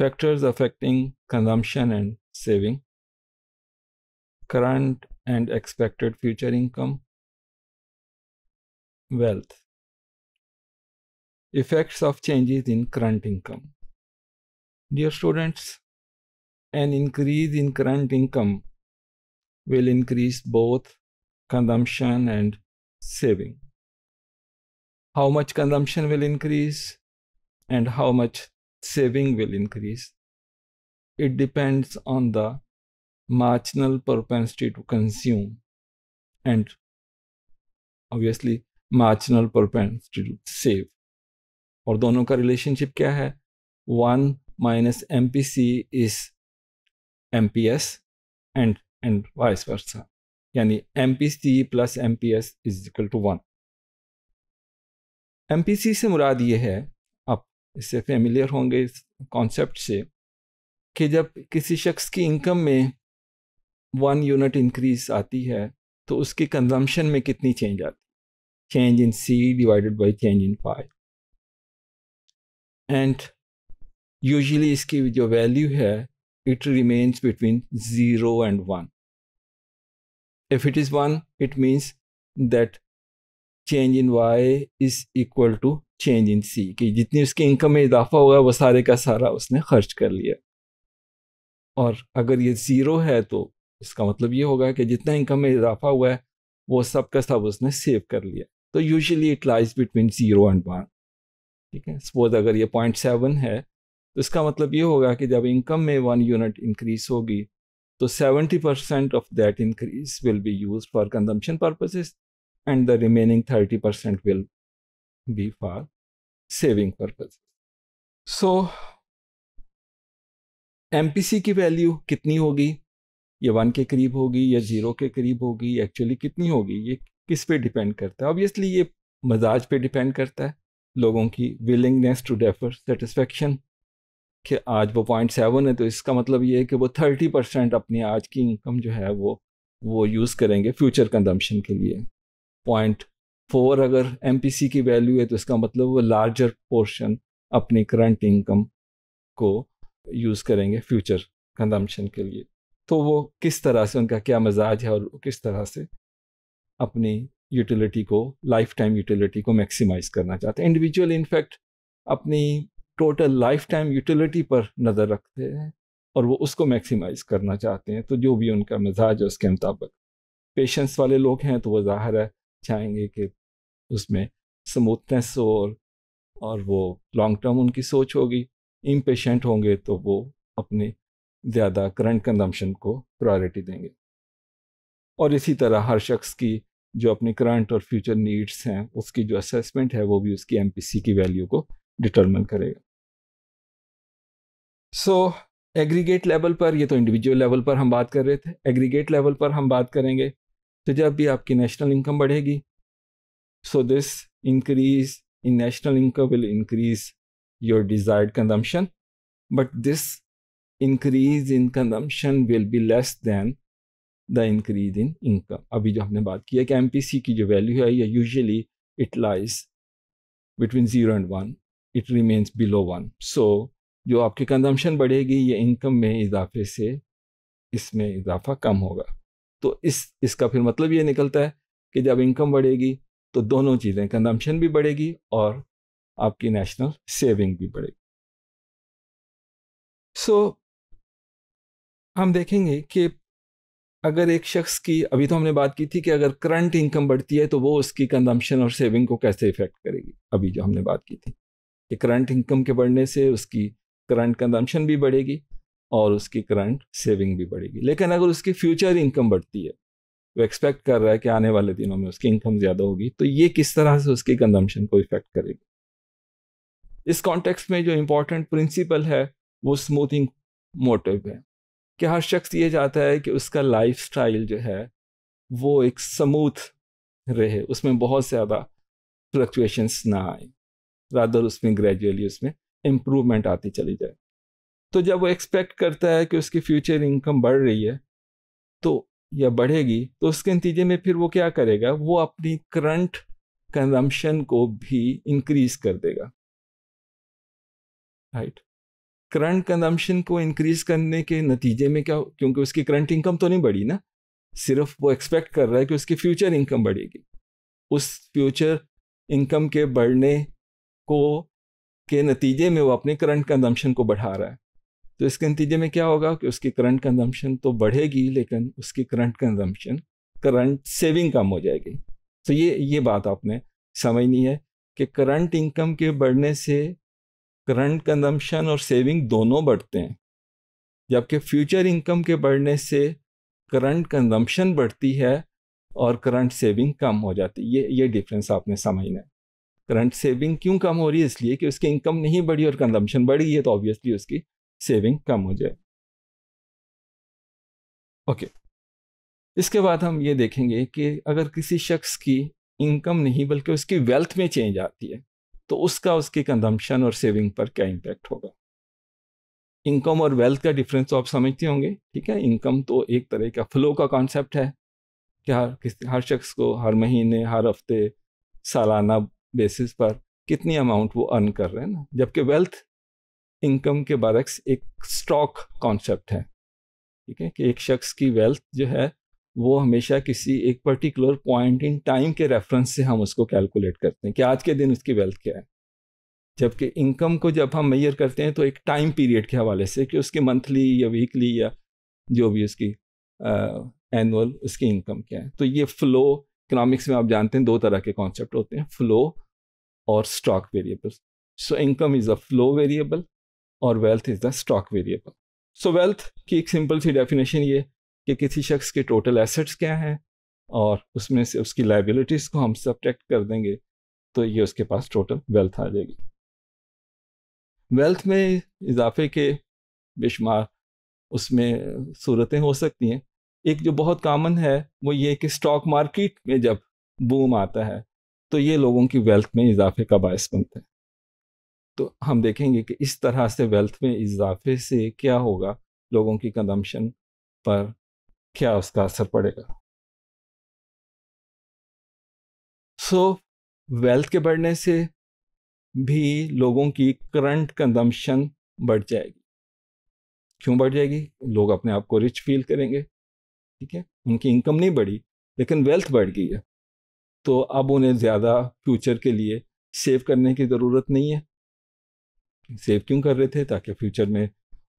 factors affecting consumption and saving, current and expected future income, wealth, effects of changes in current income. Dear students, an increase in current income will increase both consumption and saving. How much consumption will increase and how much saving will increase. It depends on the marginal propensity to consume and obviously marginal propensity to save. और दोनों का relationship क्या है one minus M P C is M P S and and vice versa यानी M P C plus M P S is M P C से मुराद ये है इससे फेमिलियर होंगे इस कॉन्सेप्ट से कि जब किसी शख्स की इनकम में वन यूनिट इंक्रीज आती है तो उसकी कंजम्पशन में कितनी चेंज आती change in C divided by change in pi and usually इसकी जो वैल्यू है it remains between zero and one if it is one it means that change in Y is equal to change in C कि जितनी उसकी income में इजाफा होगा वो सारे का सारा उसने खर्च कर लिया। और अगर ये ज़ीरो है तो इसका मतलब ये होगा कि जितना इनकम में इजाफा हुआ है, वो सब का सब उसने सेव कर लिया। तो usually it lies between zero and one ठीक है? सपोज़ अगर ये पॉइंट सेवन है तो इसका मतलब ये होगा कि जब इनकम में वन यूनिट इंक्रीज होगी तो seventy percent of that increase will be use for consumption purposes the remaining thirty percent will be for saving purpose. So MPC की वैल्यू कितनी होगी? ये वन के करीब होगी, या ज़ीरो के करीब होगी एक्चुअली कितनी होगी? ये किस पे डिपेंड करता है? ऑब्वियसली ये मजाज पे डिपेंड करता है, लोगों की विलिंगनेस टू डेफर सेटिस्फेक्शन कि आज वो पॉइंट सेवन है तो इसका मतलब ये है कि वो थर्टी परसेंट अपनी आज की इनकम जो है, वो वो यूज़ करेंगे फ्यूचर कंजम्पशन के लिए। पॉइंट फोर अगर MPC की वैल्यू है तो इसका मतलब वो लार्जर पोर्शन अपनी करंट इनकम को यूज़ करेंगे फ्यूचर कंजम्पशन के लिए। तो वो किस तरह से, उनका क्या मजाज है और किस तरह से अपनी यूटिलिटी को लाइफ टाइम यूटिलिटी को मैक्सिमाइज करना चाहते हैं। इंडिविजुअल इनफैक्ट अपनी टोटल लाइफ टाइम यूटिलिटी पर नज़र रखते हैं और वो उसको मैक्सिमाइज करना चाहते हैं। तो जो भी उनका मिजाज है, उसके मुताबिक। पेशेंस वाले लोग हैं तो वो ज़ाहिर है चाहेंगे कि उसमें स्मूथनेस हो और और वो लॉन्ग टर्म उनकी सोच होगी। इम्पेशेंट होंगे तो वो अपने ज़्यादा करंट कंजम्पशन को प्रायोरिटी देंगे। और इसी तरह हर शख्स की जो अपनी करंट और फ्यूचर नीड्स हैं, उसकी जो असेसमेंट है, वो भी उसकी एमपीसी की वैल्यू को डिटरमिन करेगा। सो एग्रीगेट लेवल पर, ये तो इंडिविजुअल लेवल पर हम बात कर रहे थे। एग्रीगेट लेवल पर हम बात करेंगे। तो जब भी आपकी नेशनल इनकम बढ़ेगी so this increase in national income will increase your desired consumption, but this increase in consumption will be less than the increase in income अभी जो हमने बात की है कि एम पी सी की जो वैल्यू है ये usually it lies between zero and one it remains below one so जो आपकी कंजम्पशन बढ़ेगी ये इनकम में इजाफे से इसमें इजाफा कम होगा। तो इस इसका फिर मतलब ये निकलता है कि जब इनकम बढ़ेगी तो दोनों चीज़ें कंजम्पशन भी बढ़ेगी और आपकी नेशनल सेविंग भी बढ़ेगी। सो so, हम देखेंगे कि अगर एक शख्स की अभी तो हमने बात की थी कि अगर करंट इनकम बढ़ती है तो वो उसकी कंजम्पशन और सेविंग को कैसे इफ़ेक्ट करेगी? अभी जो हमने बात की थी कि करंट इनकम के बढ़ने से उसकी करंट कंजम्पशन भी बढ़ेगी और उसकी करंट सेविंग भी बढ़ेगी। लेकिन अगर उसकी फ्यूचर इनकम बढ़ती है, वो एक्सपेक्ट कर रहा है कि आने वाले दिनों में उसकी इनकम ज़्यादा होगी तो ये किस तरह से उसकी कंजम्पशन को इफ़ेक्ट करेगी? इस कॉन्टेक्स्ट में जो इम्पोर्टेंट प्रिंसिपल है, वो स्मूथिंग मोटिव है। कि हर शख्स ये चाहता है कि उसका लाइफ जो है, वो एक स्मूथ रहे, उसमें बहुत ज़्यादा फ्लक्चुएशंस ना आए। रादर उसमें ग्रेजुअली उसमें इम्प्रूवमेंट आती चली जाए। तो जब वो एक्सपेक्ट करता है कि उसकी फ्यूचर इनकम बढ़ रही है तो या बढ़ेगी तो उसके नतीजे में फिर वो क्या करेगा? वो अपनी करंट कंजम्पशन को भी इंक्रीज कर देगा। राइट करंट कंजम्पशन को इंक्रीज करने के नतीजे में क्या क्योंकि उसकी करंट इनकम तो नहीं बढ़ी ना, सिर्फ़ वो एक्सपेक्ट कर रहा है कि उसकी फ्यूचर इनकम बढ़ेगी। उस फ्यूचर इनकम के बढ़ने को, के नतीजे में वो अपने करंट कंजम्पशन को बढ़ा रहा है। तो इसके नतीजे में क्या होगा कि उसकी करंट कंजम्पशन तो बढ़ेगी, लेकिन उसकी करंट कंजम्पशन करंट सेविंग कम हो जाएगी। तो ये ये बात आपने समझनी है कि करंट इनकम के बढ़ने से करंट कंजम्पशन और सेविंग दोनों बढ़ते हैं। जबकि फ्यूचर इनकम के बढ़ने से करंट कंजम्पशन बढ़ती है और करंट सेविंग कम हो जाती है। ये ये डिफरेंस आपने समझना है। करंट सेविंग क्यों कम हो रही है? इसलिए कि उसकी इनकम नहीं बढ़ी और कंजम्पशन बढ़ी है तो ऑब्वियसली उसकी सेविंग कम हो जाए। ओके। इसके बाद हम ये देखेंगे कि अगर किसी शख्स की इनकम नहीं बल्कि उसकी वेल्थ में चेंज आती है तो उसका उसकी कंजम्पशन और सेविंग पर क्या इम्पैक्ट होगा? इनकम और वेल्थ का डिफरेंस तो आप समझते होंगे, ठीक है? इनकम तो एक तरह का फ्लो का कॉन्सेप्ट है कि हर किस, हर शख्स को हर महीने, हर हफ़्ते, सालाना बेसिस पर कितनी अमाउंट वो अर्न कर रहे हैं ना? जबकि वेल्थ इनकम के बरक्स एक स्टॉक कॉन्सेप्ट है, ठीक है? कि एक शख्स की वेल्थ जो है, वो हमेशा किसी एक पर्टिकुलर पॉइंट इन टाइम के रेफरेंस से हम उसको कैलकुलेट करते हैं कि आज के दिन उसकी वेल्थ क्या है। जबकि इनकम को जब हम मैयर करते हैं तो एक टाइम पीरियड के हवाले से कि उसकी मंथली या वीकली या जो भी उसकी एनुअल उसकी इनकम क्या है। तो ये फ्लो इकोनॉमिक्स में आप जानते हैं, दो तरह के कॉन्सेप्ट होते हैं फ्लो और stock variable so income is a flow variable और wealth is the stock variable so wealth की एक सिंपल सी डेफिनेशन ये कि किसी शख्स के टोटल एसेट्स क्या हैं और उसमें से उसकी लाइबिलिटीज़ को हम सब्ट्रैक्ट कर देंगे तो ये उसके पास टोटल वेल्थ आ जाएगी। वेल्थ में इजाफे के बेशुमार उसमें सूरतें हो सकती हैं। एक जो बहुत कॉमन है, वो ये कि स्टॉक मार्केट में जब बूम आता है तो ये लोगों की वेल्थ में इजाफे का बायस बनता है। तो हम देखेंगे कि इस तरह से वेल्थ में इजाफे से क्या होगा? लोगों की कंजम्पशन पर क्या उसका असर पड़ेगा? सो so, वेल्थ के बढ़ने से भी लोगों की करंट कंजम्पशन बढ़ जाएगी। क्यों बढ़ जाएगी? लोग अपने आप को रिच फील करेंगे ठीक है? उनकी इनकम नहीं बढ़ी लेकिन वेल्थ बढ़ गई है। तो अब उन्हें ज़्यादा फ्यूचर के लिए सेव करने की ज़रूरत नहीं है। सेव क्यों कर रहे थे ताकि फ्यूचर में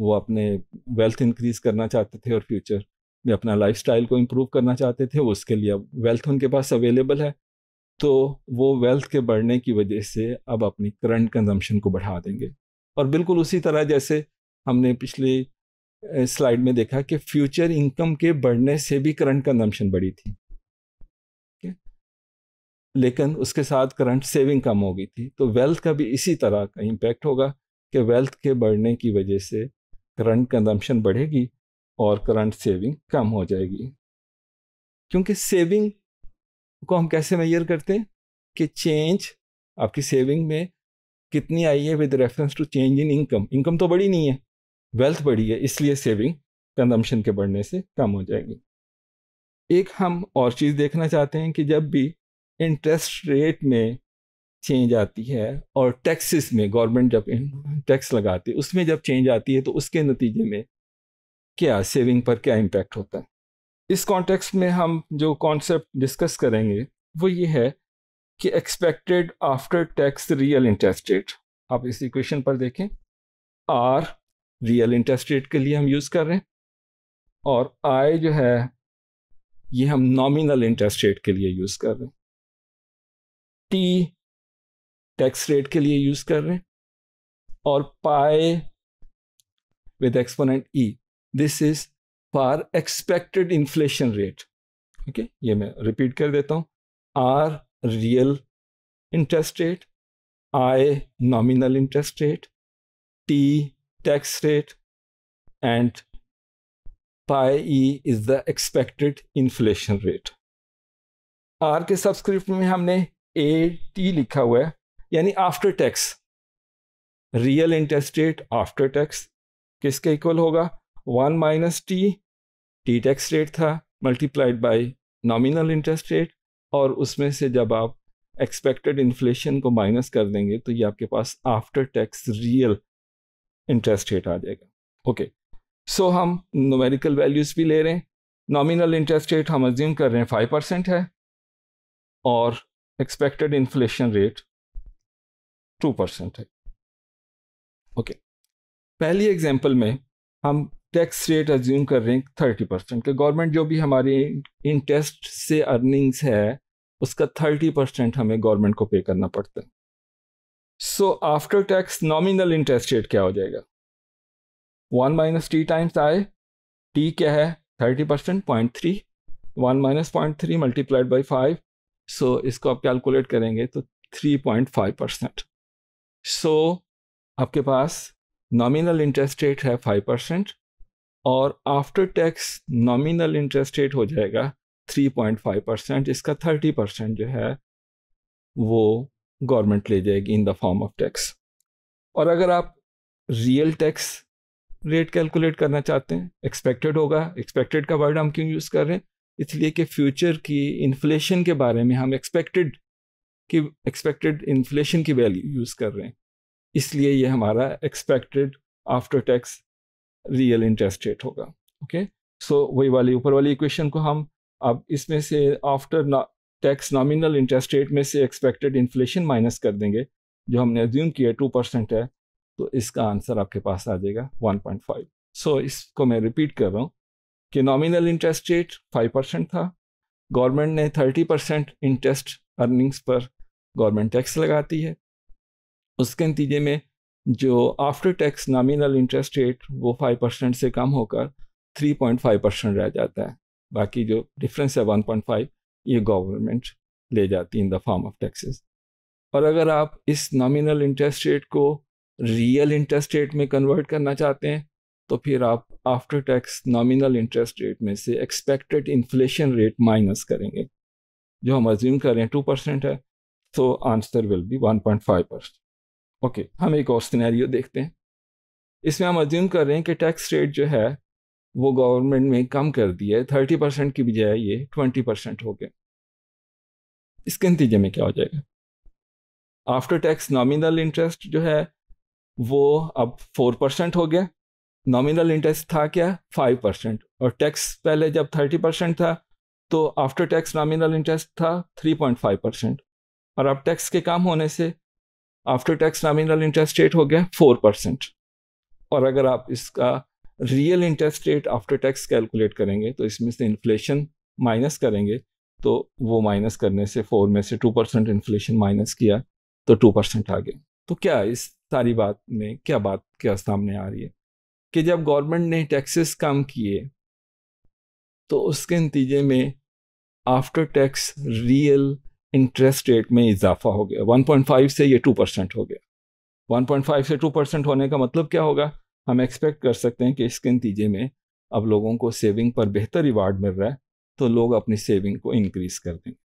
वो अपने वेल्थ इंक्रीज करना चाहते थे और फ्यूचर में अपना लाइफस्टाइल को इम्प्रूव करना चाहते थे, उसके लिए वेल्थ उनके पास अवेलेबल है। तो वो वेल्थ के बढ़ने की वजह से अब अपनी करंट कंजम्पशन को बढ़ा देंगे। और बिल्कुल उसी तरह जैसे हमने पिछले स्लाइड में देखा कि फ्यूचर इनकम के बढ़ने से भी करंट कंजम्पशन बढ़ी थी। लेकिन उसके साथ करंट सेविंग कम हो गई थी। तो वेल्थ का भी इसी तरह का इम्पेक्ट होगा कि वेल्थ के बढ़ने की वजह से करंट कंजम्पशन बढ़ेगी और करंट सेविंग कम हो जाएगी। क्योंकि सेविंग को हम कैसे मैयर करते हैं? कि चेंज आपकी सेविंग में कितनी आई है with reference to change in income income तो बड़ी नहीं है वेल्थ बढ़ी है, इसलिए सेविंग कंजम्पशन के बढ़ने से कम हो जाएगी। एक हम और चीज़ देखना चाहते हैं कि जब भी इंटरेस्ट रेट में चेंज आती है और टैक्सेस में गवर्नमेंट जब टैक्स लगाती है, उसमें जब चेंज आती है तो उसके नतीजे में क्या सेविंग पर क्या इम्पैक्ट होता है? इस कॉन्टेक्स्ट में हम जो कॉन्सेप्ट डिस्कस करेंगे, वो ये है कि expected after tax real interest rate आप इस इक्वेशन पर देखें आर रियल इंटरेस्ट रेट के लिए हम यूज़ कर रहे हैं और आई जो है, ये हम नॉमिनल इंटरेस्ट रेट के लिए यूज़ कर रहे हैं। टी टैक्स रेट के लिए यूज़ कर रहे हैं। और pi with exponent e this is for expected inflation rate okay ये मैं रिपीट कर देता हूँ। R real interest rate I nominal interest rate T tax rate and pi e is the expected inflation rate R के subscript में हमने A T लिखा हुआ है, यानी after tax real interest rate after tax किसके इक्वल होगा? One minus T T tax rate था multiplied by nominal interest rate और उसमें से जब आप एक्सपेक्टेड इन्फ्लेशन को माइनस कर देंगे तो ये आपके पास after tax real interest rate आ जाएगा। ओके सो हम नोमेरिकल वैल्यूज़ भी ले रहे हैं। नॉमिनल इंटरेस्ट रेट हम अज्यूम कर रहे हैं फाइव परसेंट है, और expected inflation rate two percent है। Okay okay. पहली एग्जांपल में हम टैक्स रेट अज्यूम कर रहे हैं थर्टी परसेंट के। गवर्नमेंट जो भी हमारे इंटरेस्ट से अर्निंग्स है, उसका थर्टी परसेंट हमें गवर्नमेंट को पे करना पड़ता है। So after tax nominal interest rate क्या हो जाएगा? One minus T times I T क्या है? Thirty percent point three one minus point three multiplied by five so so, इसको आप कैलकुलेट करेंगे तो three point five percent so आपके पास नॉमिनल इंटरेस्ट रेट है फाइव परसेंट और after tax nominal interest rate हो जाएगा थ्री पॉइंट फाइव परसेंट इसका थर्टी परसेंट जो है वो गवर्नमेंट ले जाएगी in the form of tax और अगर आप रियल टैक्स रेट कैलकुलेट करना चाहते हैं एक्सपेक्टेड होगा एक्सपेक्टेड का वर्ड हम क्यों यूज़ कर रहे हैं? इसलिए कि फ्यूचर की इन्फ्लेशन के बारे में हम एक्सपेक्टेड की एक्सपेक्टेड इन्फ्लेशन की वैल्यू यूज़ कर रहे हैं। इसलिए ये हमारा expected after tax real interest rate होगा ओके सो वही वाली, ऊपर वाली इक्वेशन को हम अब इसमें से after tax nominal interest rate में से एक्सपेक्टेड इन्फ्लेशन माइनस कर देंगे, जो हमने एज्यूम किया टू परसेंट है तो इसका आंसर आपके पास आ जाएगा 1.5 सो इसको मैं रिपीट कर रहा हूँ। कि nominal interest rate five percent था। गवर्नमेंट ने 30 परसेंट इंटरेस्ट अर्निंग्स पर गवर्नमेंट टैक्स लगाती है। उसके नतीजे में जो after tax nominal interest rate वो फाइव परसेंट से कम होकर 3.5 परसेंट रह जाता है। बाकी जो डिफरेंस है 1.5 ये गवर्नमेंट ले जाती है in the form of taxes और अगर आप इस नॉमिनल इंटरेस्ट रेट को रियल इंटरेस्ट रेट में कन्वर्ट करना चाहते हैं तो फिर आप after tax nominal interest rate में से एक्सपेक्टेड इन्फ्लेशन रेट माइनस करेंगे, जो हम अज्यूम कर रहे हैं टू परसेंट है तो answer will be one point five percent okay हम एक और सिनेरियो देखते हैं। इसमें हम अज्यूम कर रहे हैं कि टैक्स रेट जो है, वो गवर्नमेंट में कम कर दिया है थर्टी परसेंट की बजाय ये ट्वेंटी परसेंट हो गया। इसके नतीजे में क्या हो जाएगा? आफ्टर टैक्स नॉमिनल इंटरेस्ट जो है, वो अब फोर परसेंट हो गया। नॉमिनल इंटरेस्ट था क्या? फाइव परसेंट और टैक्स पहले जब थर्टी परसेंट था तो आफ्टर टैक्स नॉमिनल इंटरेस्ट था थ्री पॉइंट फाइव परसेंट और अब टैक्स के काम होने से after tax nominal interest rate हो गया फोर परसेंट और अगर आप इसका real interest rate after tax calculate करेंगे तो इसमें से इन्फ्लेशन माइनस करेंगे तो वो माइनस करने से फोर में से टू परसेंट इन्फ्लेशन माइनस किया तो टू परसेंट आ गया। तो क्या इस सारी बात में, क्या बात, क्या सामने आ रही है? कि जब गवर्नमेंट ने टैक्सेस कम किए तो उसके नतीजे में after tax real interest rate में इजाफा हो गया। 1.5 से ये 2 परसेंट हो गया। 1.5 से 2 परसेंट होने का मतलब क्या होगा? हम एक्सपेक्ट कर सकते हैं कि इसके नतीजे में अब लोगों को सेविंग पर बेहतर रिवार्ड मिल रहा है तो लोग अपनी सेविंग को इंक्रीज कर देंगे।